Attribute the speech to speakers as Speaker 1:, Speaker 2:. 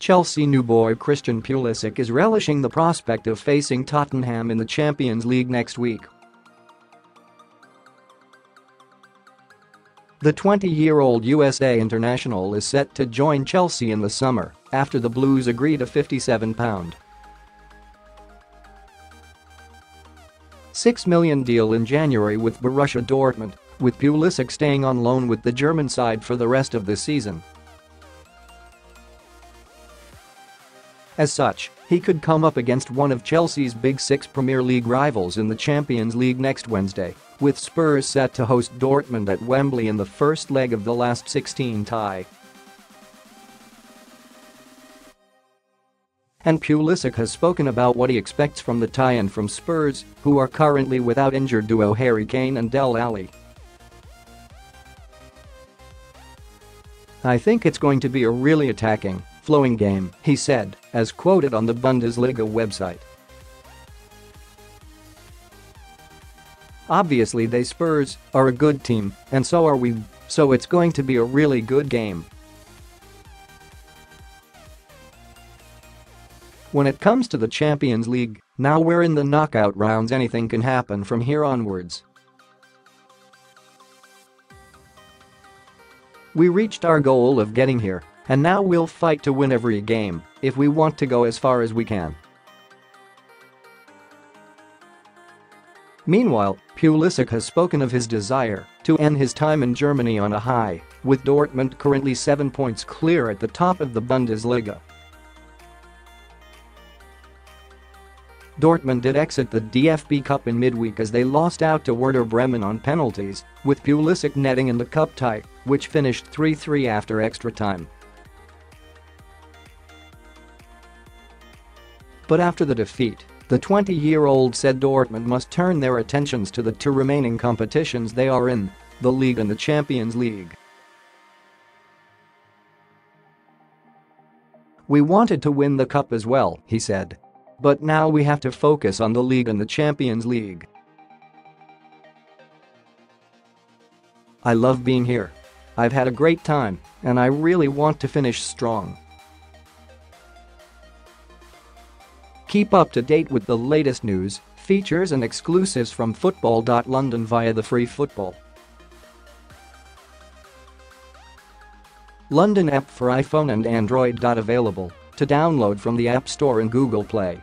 Speaker 1: Chelsea new boy Christian Pulisic is relishing the prospect of facing Tottenham in the Champions League next week. The 20-year-old USA international is set to join Chelsea in the summer after the Blues agreed a £57. 6 million deal in January with Borussia Dortmund, with Pulisic staying on loan with the German side for the rest of the season. As such, he could come up against one of Chelsea's Big Six Premier League rivals in the Champions League next Wednesday, with Spurs set to host Dortmund at Wembley in the first leg of the last 16 tie. And Pulisic has spoken about what he expects from the tie-in from Spurs, who are currently without injured duo Harry Kane and Dele Alli. I think it's going to be a really attacking, flowing game, he said, as quoted on the Bundesliga website. Obviously they Spurs are a good team, and so are we, so it's going to be a really good game. When it comes to the Champions League, now we're in the knockout rounds anything can happen from here onwards. We reached our goal of getting here, and now we'll fight to win every game if we want to go as far as we can. Meanwhile, Pulisic has spoken of his desire to end his time in Germany on a high, with Dortmund currently 7 points clear at the top of the Bundesliga. Dortmund did exit the DFB Cup in midweek as they lost out to Werder Bremen on penalties, with Pulisic netting in the cup tie, which finished 3-3 after extra time. But after the defeat, the 20-year-old said Dortmund must turn their attentions to the two remaining competitions they are in, the League and the Champions League. We wanted to win the cup as well, he said. But now we have to focus on the league and the Champions League. I love being here. I've had a great time, and I really want to finish strong. Keep up to date with the latest news, features and exclusives from Football.London via the Free Football. London app for iPhone and Android. Available to download from the App Store and Google Play.